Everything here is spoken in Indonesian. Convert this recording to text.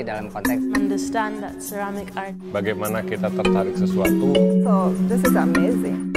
Dalam konteks. understand that ceramic art Bagaimana kita tertarik sesuatu So this is amazing.